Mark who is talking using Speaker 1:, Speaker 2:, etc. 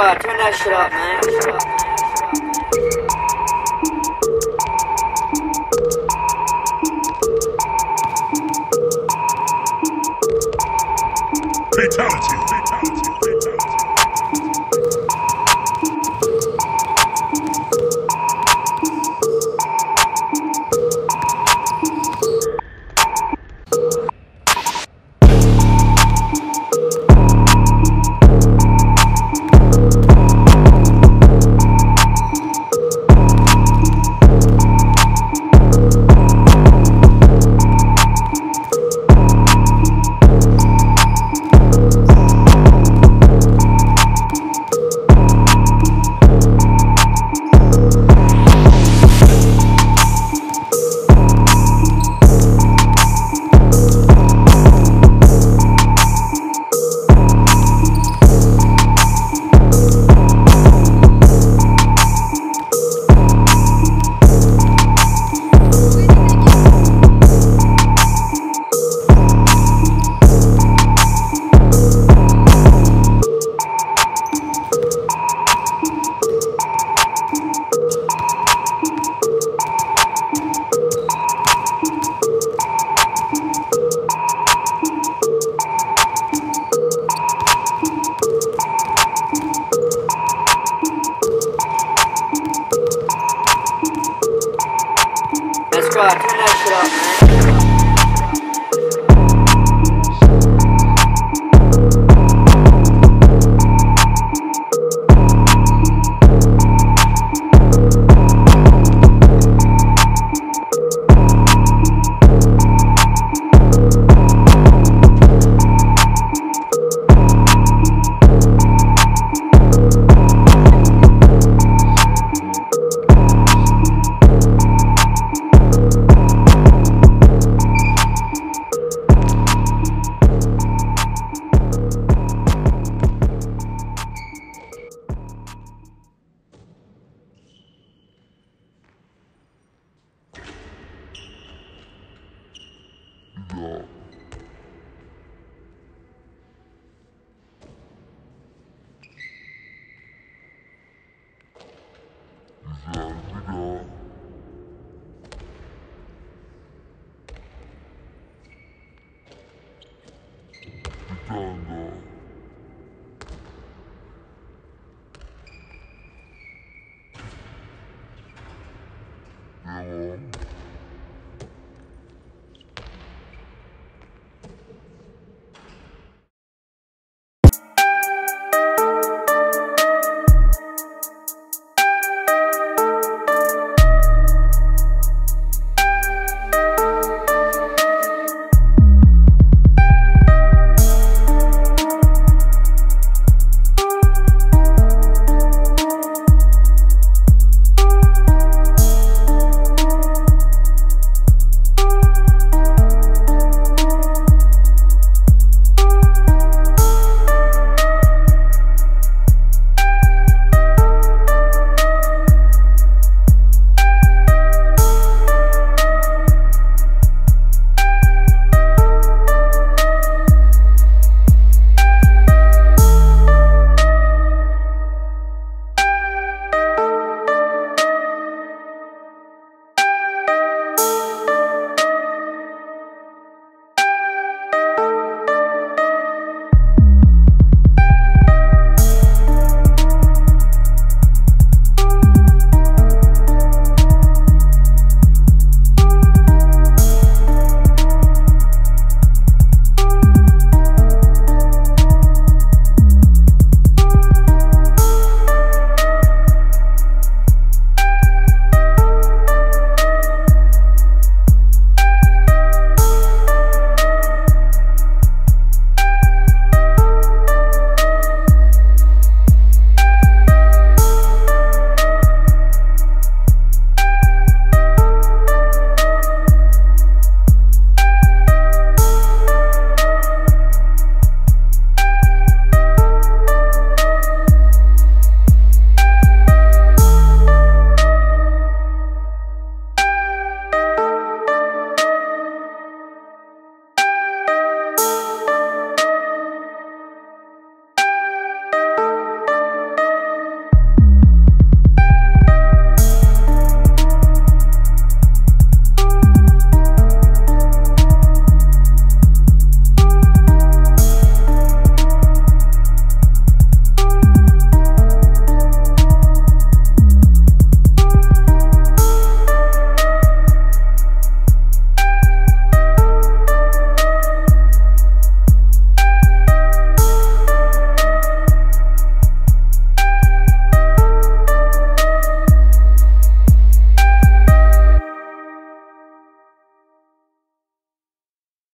Speaker 1: squad, turn that shit up, man.
Speaker 2: Fatality. Fatality.
Speaker 1: 了，中
Speaker 2: 到去了。Congo. Yeah.